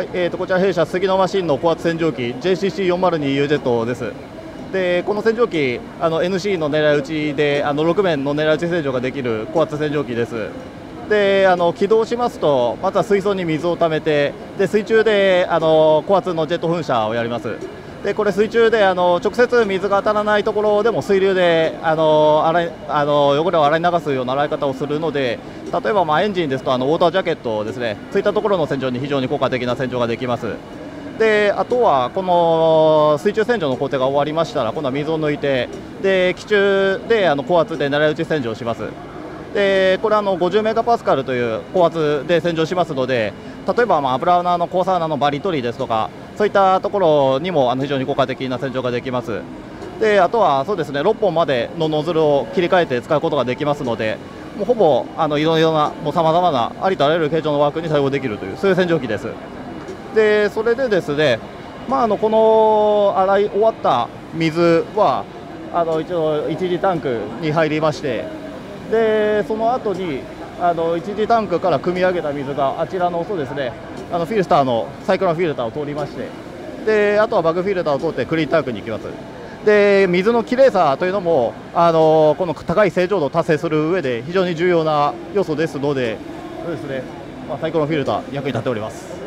はいえー、とこちら弊社杉のマシンの高圧洗浄機 JCC402UZ です。でこの洗浄機あの NC の狙い撃ちであの6面の狙い撃ち洗浄ができる高圧洗浄機です。であの起動しますとまずは水槽に水をためてで水中であの高圧のジェット噴射をやります。でこれ水中であの直接水が当たらないところでも水流であの洗いあの汚れを洗い流すような洗い方をするので例えばまあエンジンですとあのウォータージャケットですねそういったところの洗浄に非常に効果的な洗浄ができます。であとはこの水中洗浄の工程が終わりましたら今度は水を抜いてで気中であの高圧で狙い撃ち洗浄します。でこれはあの50メガパスカルという高圧で洗浄しますので例えばまあ油穴の交差穴のバリ取りですとかそういったところにもあの非常に効果的な洗浄ができます。であとはそうですね6本までのノズルを切り替えて使うことができますのでもうほぼあのいろいろなもう様々なありとあらゆる形状のワークに対応できるというそういう洗浄機です。でそれでですねまああのこの洗い終わった水はあの一応一次タンクに入りましてでその後にあの一次タンクから汲み上げた水があちらのそうですねあのフィルターのサイクロンフィルターを通りましてであとはバグフィルターを通ってクリーンタンクに行きます。で水のきれいさというのもあのこの高い清浄度を達成する上で非常に重要な要素ですのでそうですね、まあ、サイコロフィルター役に立っております。